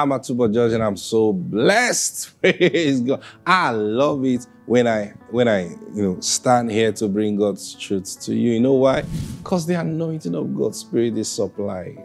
I'm Atubo George and I'm so blessed. Praise God. I love it when I when I you know stand here to bring God's truth to you. You know why? Because the anointing of God's Spirit is supplied.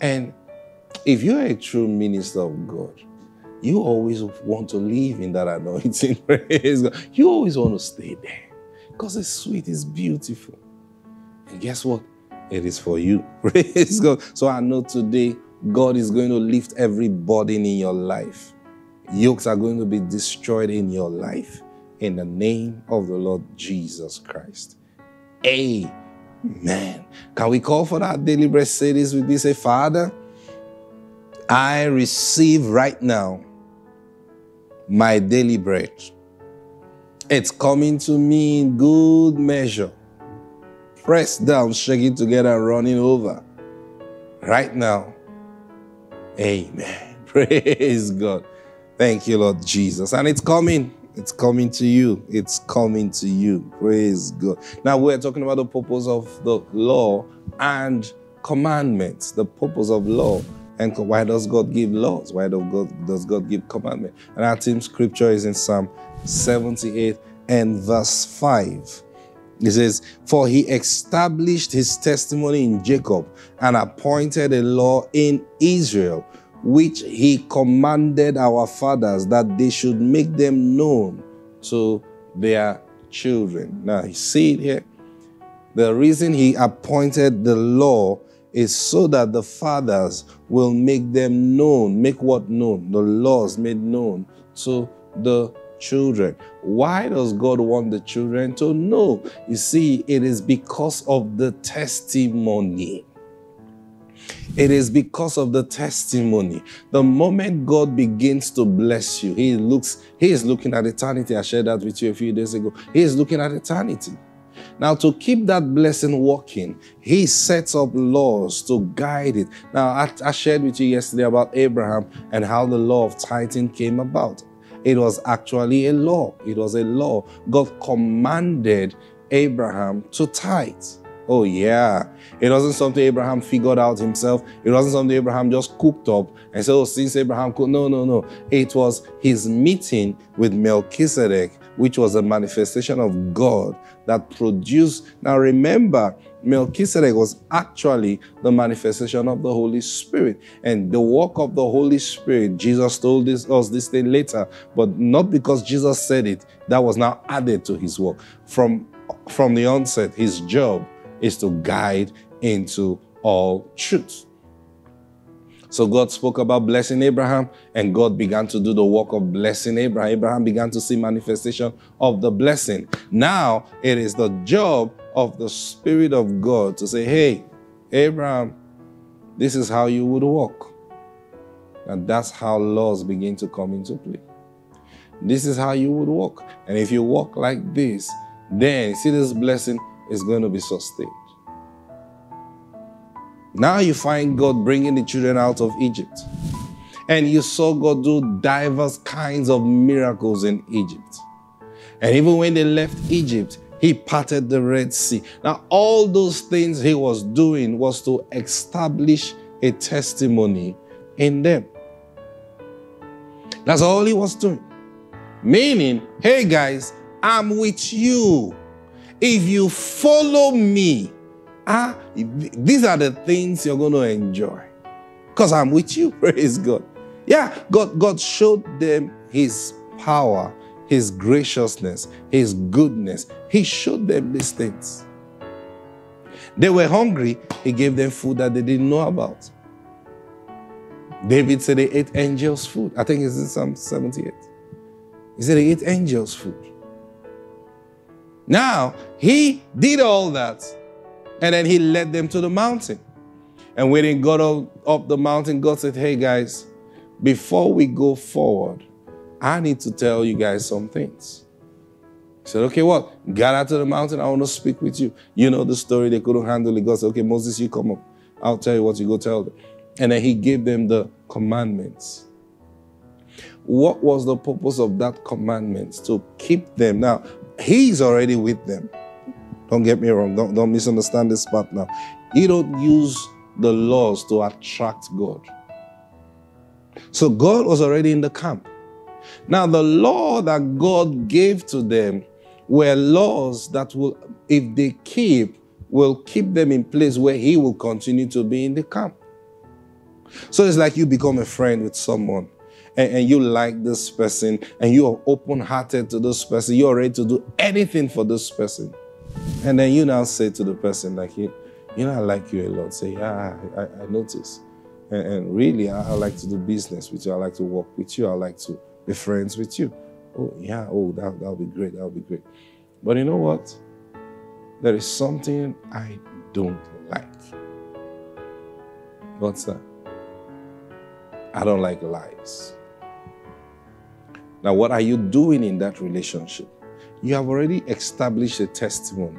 And if you're a true minister of God, you always want to live in that anointing. Praise God. You always want to stay there. Because it's sweet, it's beautiful. And guess what? It is for you. Praise God. So I know today God is going to lift every burden in your life. Yokes are going to be destroyed in your life in the name of the Lord Jesus Christ. Amen. Can we call for that daily bread? Say this with me. Say, Father, I receive right now my daily bread. It's coming to me in good measure. Pressed down, shaking together, running over. Right now. Amen. Praise God. Thank you, Lord Jesus. And it's coming. It's coming to you. It's coming to you. Praise God. Now we're talking about the purpose of the law and commandments. The purpose of law. And why does God give laws? Why does God, does God give commandment? And our team scripture is in Psalm 78 and verse 5. It says, For he established his testimony in Jacob and appointed a law in Israel which he commanded our fathers that they should make them known to their children. Now, you see it here. The reason he appointed the law is so that the fathers will make them known. Make what known? The laws made known to the children. Why does God want the children to know? You see, it is because of the testimony. It is because of the testimony. The moment God begins to bless you, He looks, He is looking at eternity. I shared that with you a few days ago. He is looking at eternity. Now, to keep that blessing working, He sets up laws to guide it. Now, I, I shared with you yesterday about Abraham and how the law of tithing came about. It was actually a law. It was a law. God commanded Abraham to tithe. Oh, yeah. It wasn't something Abraham figured out himself. It wasn't something Abraham just cooked up and said, oh, since Abraham could. No, no, no. It was his meeting with Melchizedek, which was a manifestation of God that produced. Now, remember, Melchizedek was actually the manifestation of the Holy Spirit. And the work of the Holy Spirit, Jesus told this, us this thing later, but not because Jesus said it, that was now added to his work. From, from the onset, his job is to guide into all truth. So God spoke about blessing Abraham, and God began to do the work of blessing Abraham. Abraham began to see manifestation of the blessing. Now it is the job of the Spirit of God to say, Hey, Abraham, this is how you would walk. And that's how laws begin to come into play. This is how you would walk. And if you walk like this, then see this blessing is going to be sustained. Now you find God bringing the children out of Egypt. And you saw God do diverse kinds of miracles in Egypt. And even when they left Egypt, he parted the Red Sea. Now, all those things he was doing was to establish a testimony in them. That's all he was doing. Meaning, hey guys, I'm with you. If you follow me, ah, these are the things you're going to enjoy. Because I'm with you, praise God. Yeah, God, God showed them his power, his graciousness, his goodness. He showed them these things. They were hungry, he gave them food that they didn't know about. David said they ate angels' food. I think it's in Psalm 78. He said they ate angels' food. Now, he did all that, and then he led them to the mountain. And when he got up, up the mountain, God said, Hey guys, before we go forward, I need to tell you guys some things. He said, Okay, what? Got out to the mountain, I want to speak with you. You know the story, they couldn't handle it. God said, Okay, Moses, you come up. I'll tell you what you go tell them. And then he gave them the commandments. What was the purpose of that commandment? To keep them. Now, He's already with them. Don't get me wrong. Don't, don't misunderstand this part now. He don't use the laws to attract God. So God was already in the camp. Now, the law that God gave to them were laws that will, if they keep, will keep them in place where He will continue to be in the camp. So it's like you become a friend with someone and, and you like this person and you are open hearted to this person. You're ready to do anything for this person. And then you now say to the person, like, you, you know, I like you a lot. Say, yeah, I, I, I notice. And, and really, I, I, like to do business with you. I like to work with you. I like to be friends with you. Oh, yeah, oh, that, that'll be great. That'll be great. But you know what? There is something I don't like. What's that? I don't like lies. Now, what are you doing in that relationship? You have already established a testimony.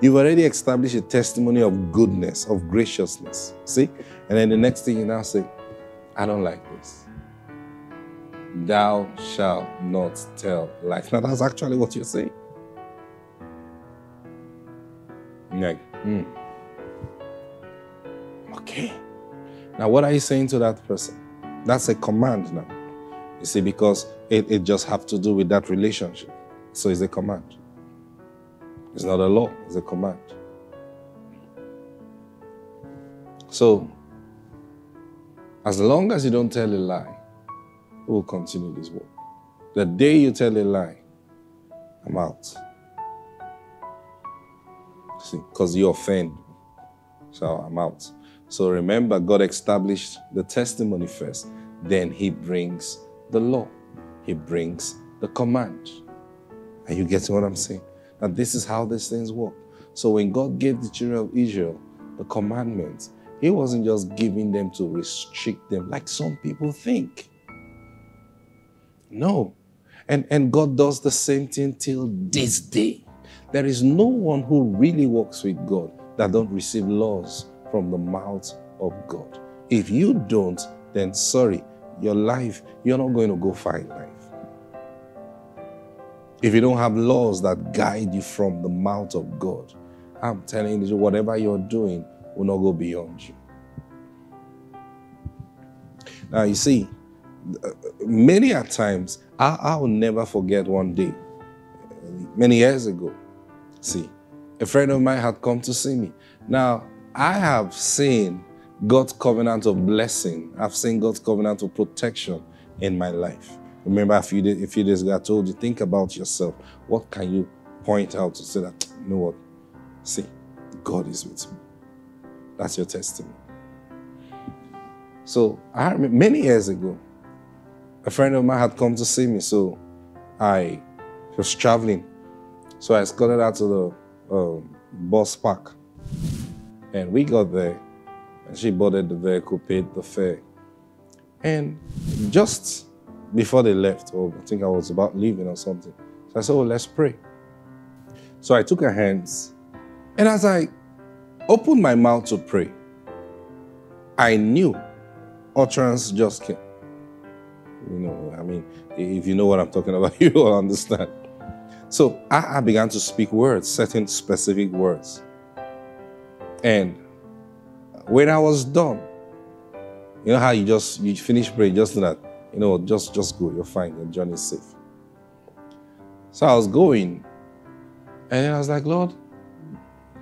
You've already established a testimony of goodness, of graciousness. See? And then the next thing you now say, I don't like this. Thou shalt not tell lies. Now, that's actually what you're saying. Like, hmm. Okay. Now, what are you saying to that person? That's a command now. You see, because it, it just have to do with that relationship. So it's a command. It's not a law, it's a command. So, as long as you don't tell a lie, we will continue this work. The day you tell a lie, I'm out. See, because you offend. So I'm out. So remember, God established the testimony first, then He brings the law, He brings the command. And you get what I'm saying? That this is how these things work. So when God gave the children of Israel the commandments, He wasn't just giving them to restrict them like some people think. No. And, and God does the same thing till this day. There is no one who really works with God that don't receive laws from the mouth of God. If you don't, then sorry, your life, you're not going to go far life. If you don't have laws that guide you from the mouth of God, I'm telling you, whatever you're doing will not go beyond you. Now, you see, many a times, I, will never forget one day, many years ago. See, a friend of mine had come to see me. Now, I have seen God's covenant of blessing. I've seen God's covenant of protection in my life. Remember a few, days, a few days ago, I told you, think about yourself. What can you point out to say that, you know what? See, God is with me. That's your testimony. So I many years ago, a friend of mine had come to see me. So I was traveling. So I escorted her to the um, bus park. And we got there, and she boarded the vehicle, paid the fare. And just before they left, or I think I was about leaving or something. So I said, Oh, let's pray. So I took her hands, and as I opened my mouth to pray, I knew utterance just came. You know, I mean, if you know what I'm talking about, you will understand. So I, I began to speak words, certain specific words. And when I was done, you know how you just you finish praying, just that you know, just just go, you're fine, your journey is safe. So I was going, and I was like, Lord,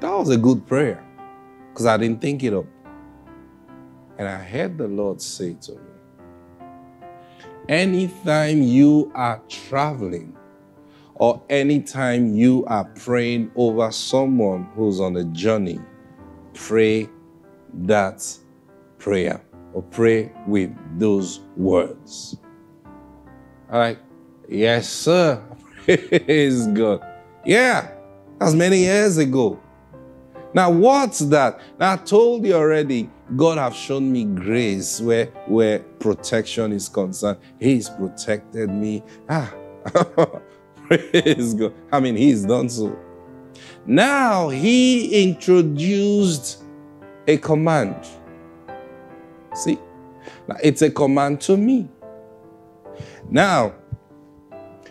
that was a good prayer. Because I didn't think it up. And I heard the Lord say to me, anytime you are traveling, or anytime you are praying over someone who's on a journey, pray that prayer or pray with those words. All right. Yes, sir. Praise God. Yeah, that's many years ago. Now, what's that? Now, I told you already, God have shown me grace where, where protection is concerned. He's protected me. Ah, praise God. I mean, He's done so. Now, He introduced a command. See? Now, it's a command to me. Now,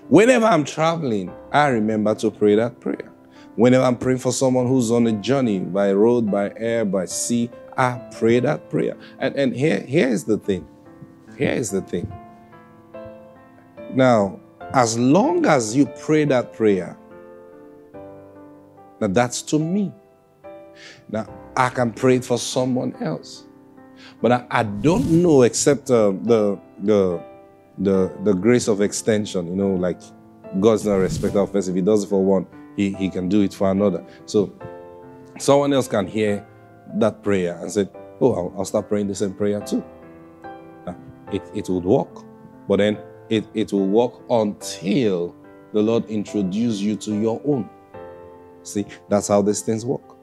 whenever I'm traveling, I remember to pray that prayer. Whenever I'm praying for someone who's on a journey by road, by air, by sea, I pray that prayer. And, and here, here is the thing. Here is the thing. Now, as long as you pray that prayer, now that's to me. Now, I can pray it for someone else. But I, I don't know except uh, the, the, the, the grace of extension, you know, like God's not a of person. If he does it for one, he, he can do it for another. So someone else can hear that prayer and say, Oh, I'll, I'll start praying the same prayer too. It, it would work. But then it, it will work until the Lord introduces you to your own. See, that's how these things work.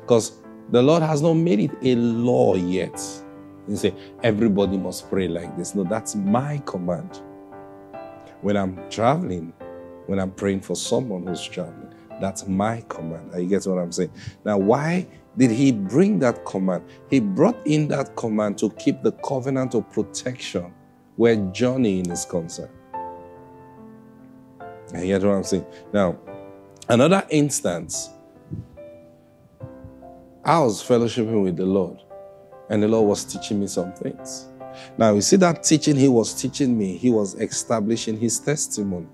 Because the Lord has not made it a law yet. You say, everybody must pray like this. No, that's my command. When I'm traveling, when I'm praying for someone who's traveling, that's my command. You get what I'm saying? Now, why did he bring that command? He brought in that command to keep the covenant of protection where journeying is concerned. You get what I'm saying? Now, another instance, I was fellowshipping with the Lord, and the Lord was teaching me some things. Now, you see that teaching he was teaching me, he was establishing his testimony.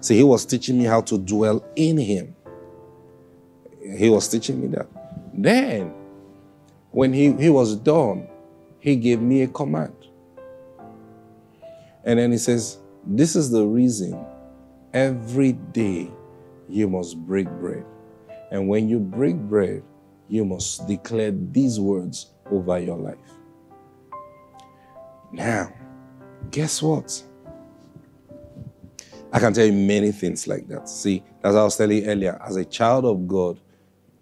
See, he was teaching me how to dwell in him. He was teaching me that. Then, when he, he was done, he gave me a command. And then he says, This is the reason every day you must break bread. And when you break bread, you must declare these words over your life. Now, guess what? I can tell you many things like that. See, as I was telling you earlier, as a child of God,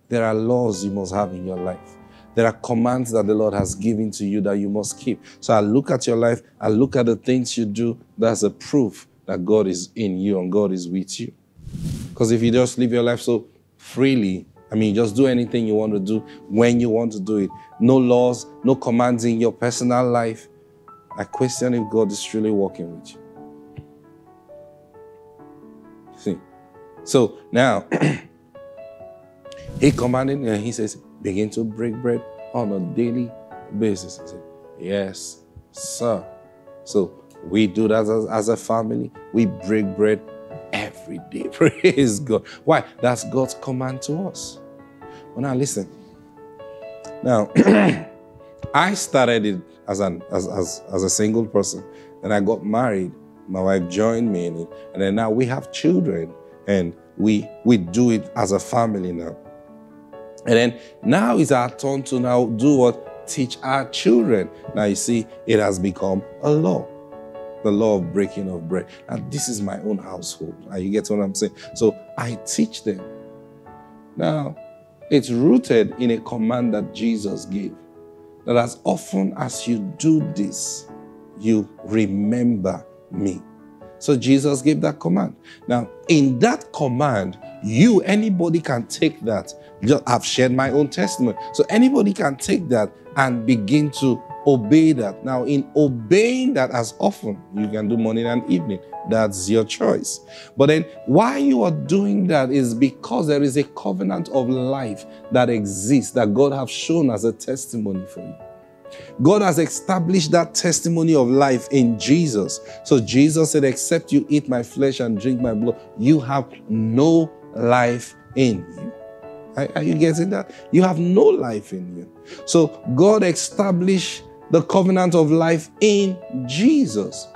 there are laws you must have in your life. There are commands that the Lord has given to you that you must keep. So I look at your life, I look at the things you do, that's a proof that God is in you and God is with you. Because if you just live your life so freely, I mean, just do anything you want to do when you want to do it, no laws, no commands in your personal life, I question if God is truly working with you. See? So now, he commanded and he says, begin to break bread on a daily basis. Said, yes, sir. So we do that as, as a family. We break bread every day. Praise God. Why? That's God's command to us. Well, now listen. Now, I started it as, an, as, as, as a single person. Then I got married. My wife joined me in it. And then now we have children. And we, we do it as a family now. And then now it's our turn to now do what? Teach our children. Now you see, it has become a law. The law of breaking of bread. And this is my own household. You get what I'm saying? So I teach them. Now, it's rooted in a command that Jesus gave that as often as you do this, you remember me. So Jesus gave that command. Now, in that command, you, anybody can take that. I've shared my own testimony. So anybody can take that and begin to obey that. Now, in obeying that as often, you can do morning and evening. That's your choice. But then, why you are doing that is because there is a covenant of life that exists that God have shown as a testimony for you. God has established that testimony of life in Jesus. So Jesus said, Except you eat my flesh and drink my blood, you have no life in you. Are you getting that? You have no life in you. So God established the covenant of life in Jesus.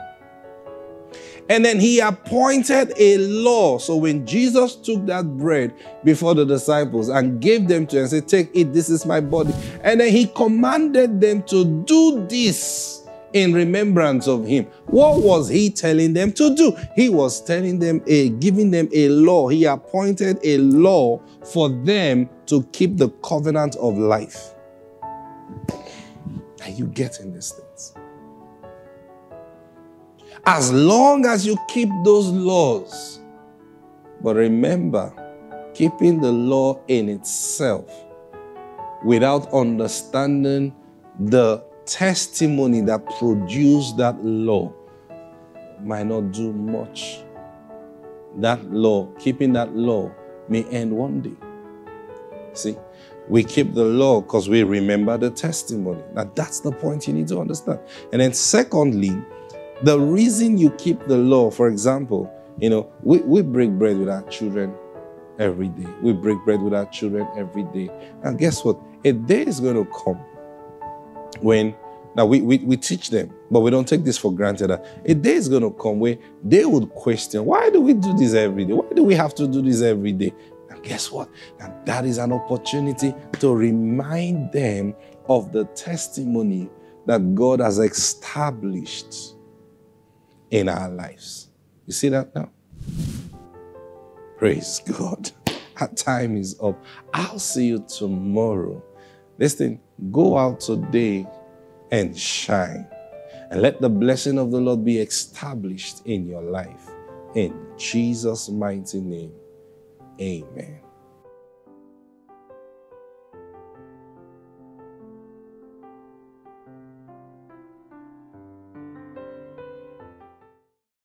And then he appointed a law. So when Jesus took that bread before the disciples and gave them to and said, Take it, this is my body. And then he commanded them to do this in remembrance of him. What was he telling them to do? He was telling them a giving them a law. He appointed a law for them to keep the covenant of life. Are you getting these things? As long as you keep those laws. But remember, keeping the law in itself without understanding the testimony that produced that law might not do much. That law, keeping that law, may end one day. See, We keep the law because we remember the testimony. Now, that's the point you need to understand. And then, secondly, the reason you keep the law, for example, you know, we, we break bread with our children every day. We break bread with our children every day. And guess what? A day is going to come when now we, we, we teach them, but we don't take this for granted. A day is going to come where they would question, why do we do this every day? Why do we have to do this every day? Guess what? And that is an opportunity to remind them of the testimony that God has established in our lives. You see that now? Praise God. Our time is up. I'll see you tomorrow. Listen, go out today and shine. And let the blessing of the Lord be established in your life. In Jesus' mighty name, amen.